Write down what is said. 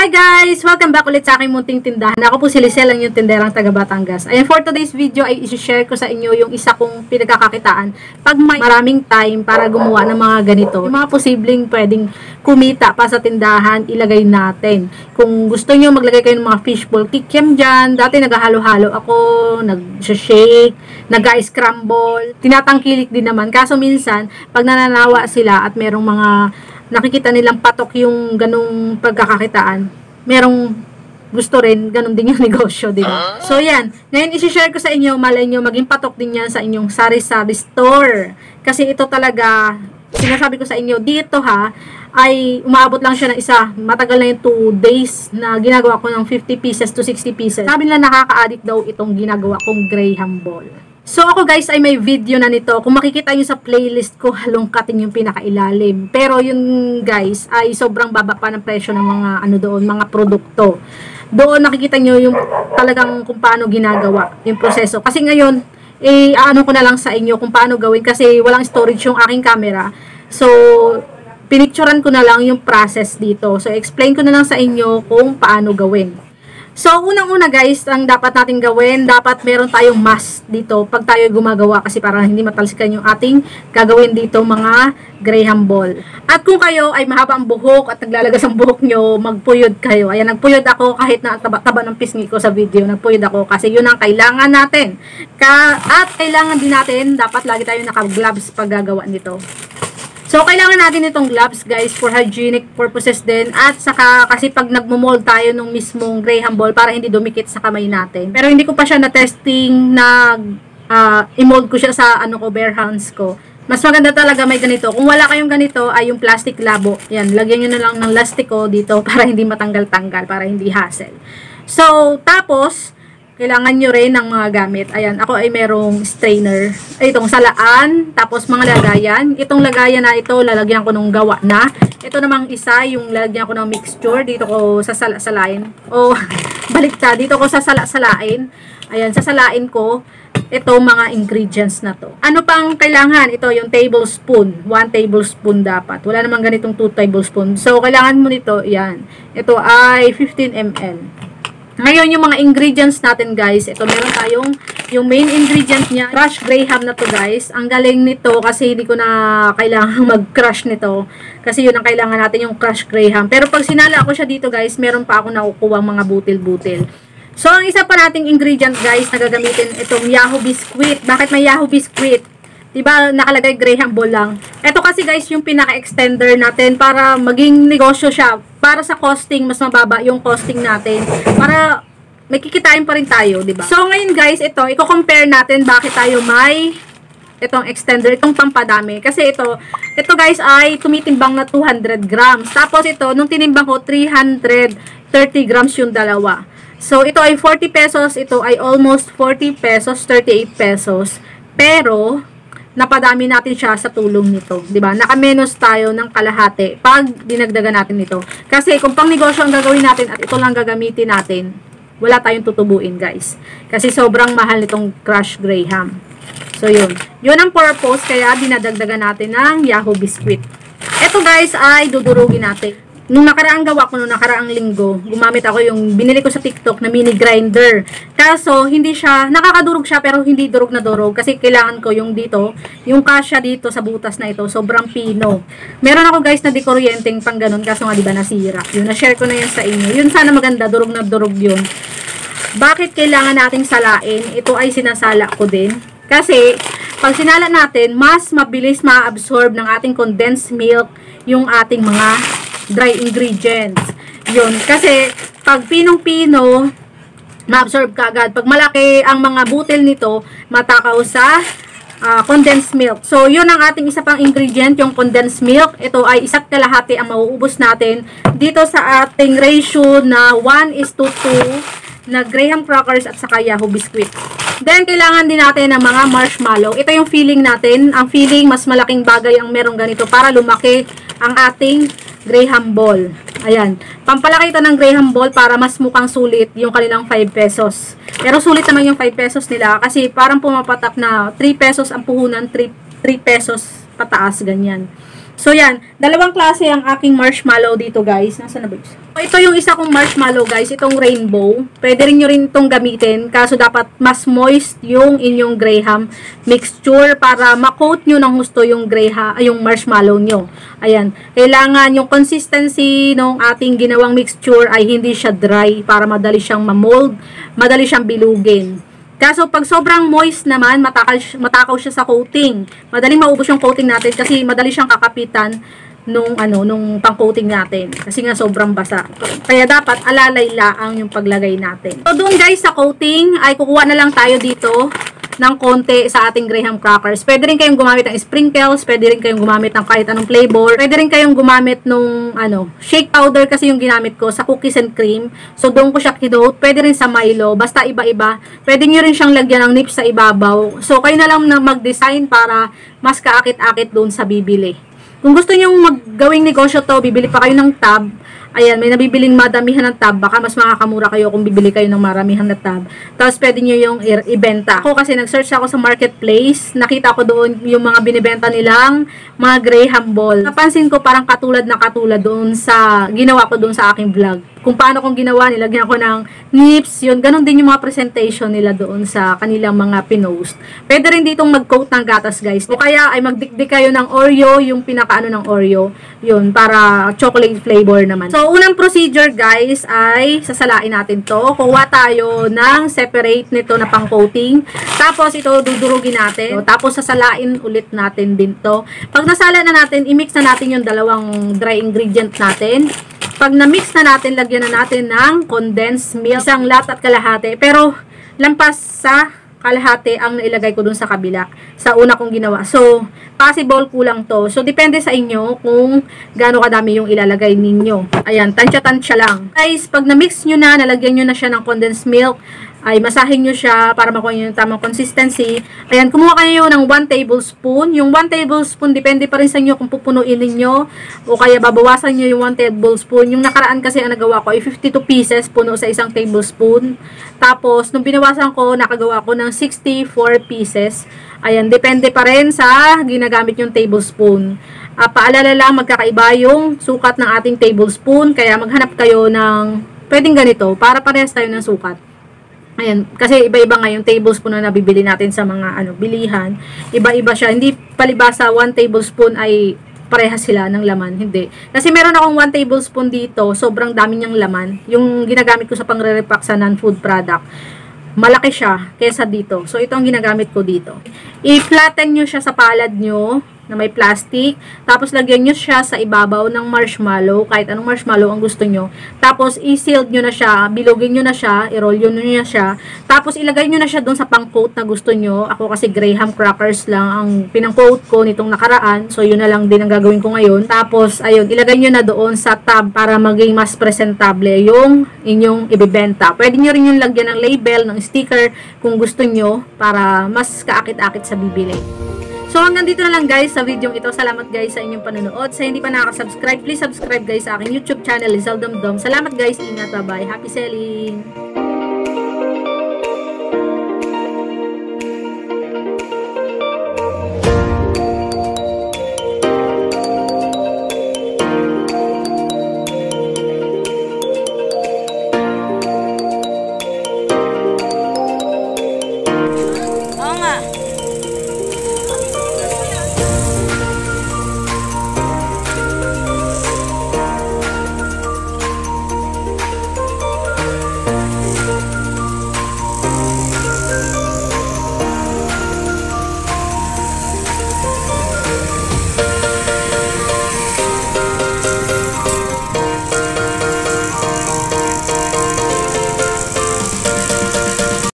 Hi guys! Welcome back ulit sa aking munting tindahan. Ako po si Lisel, ang yung tinderang taga Batangas. Ayan, for today's video ay isi-share ko sa inyo yung isa kong pinagkakakitaan pag may maraming time para gumawa ng mga ganito. Yung mga posibleng pwedeng kumita pa sa tindahan, ilagay natin. Kung gusto nyo maglagay kayo ng mga fishbowl kikiam dyan, dati naghahalo-halo ako, nag-shake, nag-scramble, tinatangkilik din naman. Kaso minsan, pag nananawa sila at merong mga nakikita nilang patok yung ganong pagkakakitaan, merong gusto rin, ganun din yung negosyo, di ba? So, yan. Ngayon, isi-share ko sa inyo, malay nyo, maging patok din yan sa inyong sari-sari store. Kasi ito talaga, sinasabi ko sa inyo, dito ha, ay umaabot lang siya ng isa. Matagal na yung 2 days na ginagawa ko ng 50 pieces to 60 pieces. Sabi nila nakaka-addict daw itong ginagawa kong Graham Ball. So ako guys ay may video na nito. Kung makikita nyo sa playlist ko, halongkatin yung pinakailalim. Pero yun guys ay sobrang baba pa ng presyo ng mga ano doon, mga produkto. Doon nakikita nyo yung talagang kung paano ginagawa yung proseso. Kasi ngayon, eh ano ko na lang sa inyo kung paano gawin kasi walang storage yung aking camera. So, pinicturean ko na lang yung process dito. So, explain ko na lang sa inyo kung paano gawin. So, unang-una guys, ang dapat natin gawin, dapat meron tayong mask dito pag tayo gumagawa kasi para hindi matalsikan yung ating gagawin dito mga Graham ball. At kung kayo ay mahaba ang buhok at naglalagas ang buhok nyo, magpuyod kayo. Ayan, nagpuyod ako kahit na taba-taba ng pisngi ko sa video, nagpuyod ako kasi yun ang kailangan natin. Ka at kailangan din natin, dapat lagi tayo naka-gloves pag gagawa nito. So, kailangan natin itong gloves, guys, for hygienic purposes din. At saka, kasi pag nagmo-mold tayo nung mismong Graham ball para hindi dumikit sa kamay natin. Pero hindi ko pa siya na-testing na uh, i-mold ko siya sa ano ko, bare hands ko. Mas maganda talaga may ganito. Kung wala kayong ganito, ay yung plastic labo. Yan, lagyan nyo na lang ng lastiko dito para hindi matanggal-tanggal, para hindi hassle. So, tapos, kailangan nyo rin ng mga gamit. Ayan, ako ay merong strainer. Itong salaan, tapos mga lagayan. Itong lagayan na ito, lalagyan ko nung gawa na. Ito namang isa, yung lalagyan ko ng mixture. Dito ko sasala-salain. O, balikta. Dito ko sasala-salain. Ayan, sasalain ko ito mga ingredients na to. Ano pang kailangan? Ito yung tablespoon. 1 tablespoon dapat. Wala namang ganitong 2 tablespoon. So, kailangan mo nito, yan. Ito ay 15 ml. Ngayon, yung mga ingredients natin, guys. Ito, meron tayong, yung main ingredient niya, crushed graham na to, guys. Ang galing nito kasi hindi ko na kailangan mag-crush nito. Kasi yun ang kailangan natin, yung crushed graham. Pero pag sinala ko siya dito, guys, meron pa ako nakukuha mga butil-butil. So, ang isa pa nating ingredient, guys, na gagamitin itong Yahoo Biscuit. Bakit may Yahoo Biscuit? Diba, nakalagay Graham Ball lang. Ito kasi guys, yung pinaka-extender natin para maging negosyo siya para sa costing, mas mababa yung costing natin. Para may kikitain pa rin tayo, di ba? So, ngayon guys, ito, i-compare natin bakit tayo may itong extender, itong pampadami. Kasi ito, ito guys ay tumitimbang na 200 grams. Tapos ito, nung tinimbang ko, 330 grams yung dalawa. So, ito ay 40 pesos, ito ay almost 40 pesos, 38 pesos. Pero, napadami natin siya sa tulong nito. ba diba? Nakamenos tayo ng kalahati pag dinagdagan natin nito. Kasi kung pang negosyo ang gagawin natin at ito lang gagamitin natin, wala tayong tutubuin guys. Kasi sobrang mahal nitong Crush Graham. So yun. Yun ang purpose kaya dinadagdagan natin ng Yahoo Biscuit. Ito guys ay dudurugin natin. Nung nakaraang gawa ko, nung nakaraang linggo, gumamit ako yung binili ko sa TikTok na mini grinder. Kaso, hindi siya, nakakadurog siya pero hindi durog na durog kasi kailangan ko yung dito, yung kasya dito sa butas na ito, sobrang pino. Meron ako guys na dikuryenteng pang ganun kaso nga di ba nasira. Yun, na-share ko na yan sa inyo. Yun sana maganda, durog na durog yun. Bakit kailangan nating salain? Ito ay sinasala ko din. Kasi, pag sinala natin, mas mabilis ma-absorb ng ating condensed milk yung ating mga dry ingredients. Yun. Kasi, pag pinong-pino, ma-absorb ka agad. Pag malaki ang mga butil nito, matakaw sa uh, condensed milk. So, yun ang ating isa pang ingredient, yung condensed milk. Ito ay isa't kalahati ang mauubos natin dito sa ating ratio na 1 is to 2 na graham crackers at saka yahoo biscuit. Then, kailangan din natin ng mga marshmallow. Ito yung feeling natin. Ang feeling, mas malaking bagay ang merong ganito para lumaki ang ating Graham Ball. Ayan. Pampalaki ito ng Graham Ball para mas mukhang sulit yung kanilang 5 pesos. Pero sulit naman yung 5 pesos nila kasi parang pumapatak na 3 pesos ang puhunan, 3, 3 pesos pataas, ganyan. So, yan. Dalawang klase ang aking marshmallow dito, guys. Nasaan na ba isa? Ito yung isa kong marshmallow, guys. Itong rainbow. Pwede rin nyo rin itong gamitin. Kaso, dapat mas moist yung inyong graham mixture para makoat nyo ng gusto yung graham, yung marshmallow nyo. Ayan. Kailangan yung consistency ng ating ginawang mixture ay hindi siya dry para madali siyang mamold, madali siyang bilugin. Kaso pag sobrang moist naman, matakaw, matakaw siya sa coating. Madaling maubos yung coating natin kasi madali siyang kakapitan nung ano nung pang-coating natin kasi nga sobrang basa. Kaya dapat alalay laang yung paglagay natin. So doon guys sa coating ay kukuha na lang tayo dito ng konti sa ating graham crackers. Pwede rin kayong gumamit ng sprinkles, pwede rin kayong gumamit ng kahit anong flavor. Pwede rin kayong gumamit nung ano, shake powder kasi yung ginamit ko sa cookies and cream. So doon ko siya kinote. Pwede rin sa Milo, basta iba-iba. Pwede niyo rin siyang lagyan ng nips sa ibabaw. So kayo na lang na mag-design para mas kaakit-akit doon sa bibili. Kung gusto niyo maggawing negosyo to, bibili pa kayo ng tab Ayan, may nabibiling madamihan ng tab. Baka mas makakamura kayo kung bibili kayo ng maramihan na tab. Tapos pwede nyo yung ibenta. Ako kasi nag-search ako sa marketplace. Nakita ko doon yung mga binibenta nilang mga Graham ball. Napansin ko parang katulad na katulad doon sa ginawa ko doon sa aking vlog kung paano kong ginawa, nilagyan ko ng nips, yun, ganun din yung mga presentation nila doon sa kanilang mga pinost. Pwede rin ditong mag-coat ng gatas, guys. O kaya ay magdikdik kayo ng Oreo, yung pinakaano ng Oreo, yun, para chocolate flavor naman. So, unang procedure, guys, ay sasalain natin to. Kuha tayo ng separate nito na pang-coating. Tapos, ito dudurugin natin. So, tapos, sasalain ulit natin din to. Pag nasala na natin, i-mix na natin yung dalawang dry ingredient natin. Pag na-mix na natin, lagyan na natin ng condensed milk. Isang lat at kalahati. Pero, lampas sa kalahati ang nailagay ko dun sa kabila. Sa una kong ginawa. So, possible kulang to. So, depende sa inyo kung gaano kadami yung ilalagay ninyo. Ayan, tansya-tansya lang. Guys, pag na-mix nyo na, nalagyan nyo na siya ng condensed milk, ay masahin nyo siya para makuha nyo yung tamang consistency. Ayan, kumuha kayo ng 1 tablespoon. Yung 1 tablespoon, depende pa rin sa inyo kung pupunuin ninyo o kaya babawasan nyo yung 1 tablespoon. Yung nakaraan kasi ang nagawa ko ay 52 pieces puno sa isang tablespoon. Tapos, nung binawasan ko, nakagawa ko ng 64 pieces. Ayan, depende pa rin sa ginagamit yung tablespoon. Uh, paalala lang, magkakaiba yung sukat ng ating tablespoon. Kaya maghanap kayo ng pwedeng ganito para parehas tayo ng sukat. Ayan, kasi iba-iba nga yung tablespoon na nabibili natin sa mga ano bilihan. Iba-iba siya. Hindi palibasa 1 tablespoon ay parehas sila ng laman. Hindi. Kasi meron akong 1 tablespoon dito, sobrang dami niyang laman. Yung ginagamit ko sa pangre-repack sa non-food product. Malaki siya kesa dito. So, ito ang ginagamit ko dito. I-flatten nyo siya sa palad nyo na may plastic. Tapos, lagyan nyo siya sa ibabaw ng marshmallow. Kahit anong marshmallow ang gusto nyo. Tapos, i-sealed nyo na siya. Bilogin nyo na siya. I-roll nyo na siya. Tapos, ilagay nyo na siya doon sa pang-coat na gusto nyo. Ako kasi graham crackers lang ang pinang-coat ko nitong nakaraan. So, yun na lang din ang gagawin ko ngayon. Tapos, ayun, ilagay nyo na doon sa tab para maging mas presentable yung inyong ibibenta. Pwede nyo rin yung lagyan ng label, ng sticker kung gusto nyo para mas kaakit-akit sa bibili. So hanggang dito na lang guys sa video ito. Salamat guys sa inyong panonood. Sa hindi pa nakaka-subscribe, please subscribe guys sa aking YouTube channel, Lizal Dumdum. Salamat guys. Ingat. Bye-bye. Happy selling!